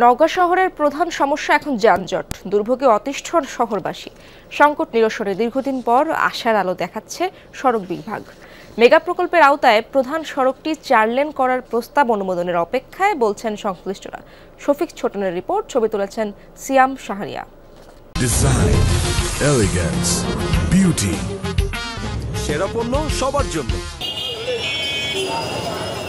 নওগাঁ শহরের প্রধান সমস্যা এখন যানজট। দুর্ভোগে অতিষ্ঠ শহরবাসী। সংকট নিরসনে দীর্ঘদিন পর আশার আলো দেখাচ্ছে সড়ক বিভাগ। মেগা প্রকল্পের আওতায় প্রধান সড়কটি চার লেন করার প্রস্তাব অনুমোদনের অপেক্ষায় বলছেন সংশ্লিষ্টরা। শফিক ছোটনের রিপোর্ট ছবি তুলেছেন সিয়াম শাহরিয়া. সেরা পণ্য সবার জন্য।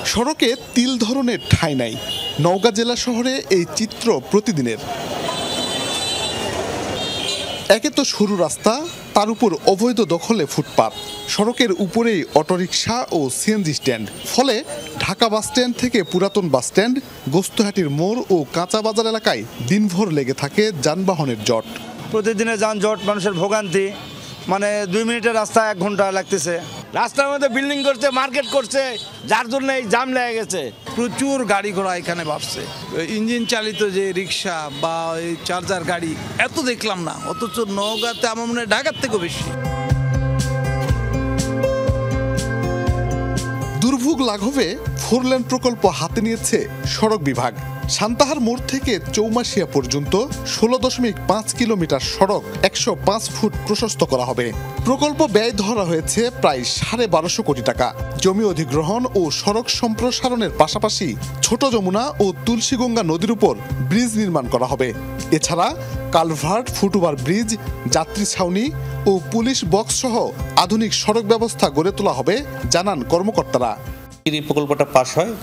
সড়কে তিল ধরনের ঠাঁই নাই। নওগাঁ জেলা শহরে এই চিত্র প্রতিদিনের। একে তো সরু রাস্তা, তার উপর অবৈধ দখলে ফুটপাত। সড়কের উপরেই অটোরিকশা ও সিএনজি স্ট্যান্ড। ফলে ঢাকা বাস স্ট্যান্ড থেকে পুরাতন বাস স্ট্যান্ড, গোস্তহাটির মোড় ও কাঁচা বাজার এলাকায় দিনভর লেগে থাকে যানবাহনের জট। প্রতিদিনের যানজট, মানুষের ভোগান্তি মানে দুই মিনিটের রাস্তা এক ঘণ্টা লাগতেছে। রাস্তার মধ্যে বিল্ডিং করছে মার্কেট করছে, যার জন্য এই জাম লেগে গেছে। প্রচুর গাড়ি ঘোড়া এখানে ভাবছে। ইঞ্জিন চালিত যে রিক্সা বা ওই চার্জার গাড়ি, এত দেখলাম না, অথচ নওগাঁতে আমার মনে হয় ঢাকার থেকেও বেশি। দুর্ভোগ লাঘবে ফোর লেন প্রকল্প হাতে নিয়েছে সড়ক বিভাগ। সান্তাহার মোড় থেকে চৌমাশিয়া পর্যন্ত ষোলো দশমিক পাঁচ কিলোমিটার সড়ক একশো পাঁচ ফুট প্রশস্ত করা হবে। প্রকল্প ব্যয় ধরা হয়েছে প্রায় সাড়ে বারোশো কোটি টাকা। জমি অধিগ্রহণ ও সড়ক সম্প্রসারণের পাশাপাশি ছোট যমুনা ও তুলসীগঙ্গা নদীর উপর ব্রিজ নির্মাণ করা হবে। এছাড়া কালভার্ট, ফুটওভার ব্রিজ, যাত্রী ছাউনি ও পুলিশ বক্স সহ আধুনিক সড়ক ব্যবস্থা গড়ে তোলা হবে, জানান কর্মকর্তারা। যদি প্রকল্পটা পাস হয়,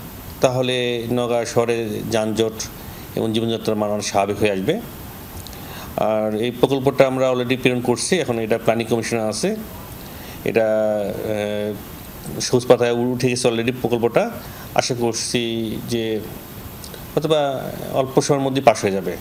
তাহলে নগা শহরের যানজট এবং জীবনযাত্রার মান অনেক স্বাভাবিক হয়ে আসবে। আর এই প্রকল্পটা আমরা অলরেডি প্রেরণ করছি, এখন এটা প্ল্যানিং কমিশনে আছে। এটা সবুজ পাতায় উঠে গেছে অলরেডি প্রকল্পটা। আশা করছি যে অথবা অল্প সময়ের মধ্যে পাশ হয়ে যাবে।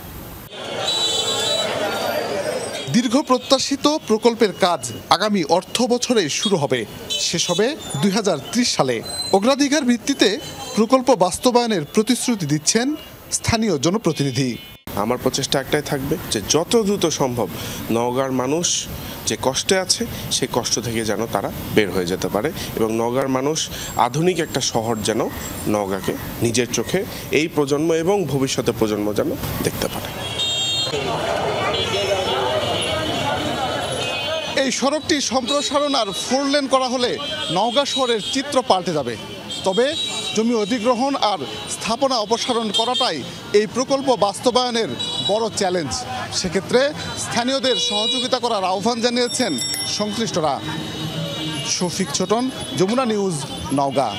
দীর্ঘ প্রত্যাশিত প্রকল্পের কাজ আগামী অর্থ বছরে শুরু হবে। শেষ হবে দুই হাজার ত্রিশ সালে। অগ্রাধিকার ভিত্তিতে প্রকল্প বাস্তবায়নের প্রতিশ্রুতি দিচ্ছেন স্থানীয় জনপ্রতিনিধি। আমার প্রচেষ্টা একটাই থাকবে যে যত দ্রুত সম্ভব নওগাঁর মানুষ যে কষ্টে আছে, সেই কষ্ট থেকে যেন তারা বের হয়ে যেতে পারে এবং নওগাঁর মানুষ আধুনিক একটা শহর যেন নওগাঁকে নিজের চোখে এই প্রজন্ম এবং ভবিষ্যতে প্রজন্ম যেন দেখতে পারে। এই সড়কটি সম্প্রসারণ আর ফোর লেন করা হলে নওগাঁ শহরের চিত্র পাল্টে যাবে। তবে জমি অধিগ্রহণ আর স্থাপনা অপসারণ করাটাই এই প্রকল্প বাস্তবায়নের বড় চ্যালেঞ্জ। সেক্ষেত্রে স্থানীয়দের সহযোগিতা করার আহ্বান জানিয়েছেন সংশ্লিষ্টরা। শফিক ছোটন, যমুনা নিউজ, নওগাঁ।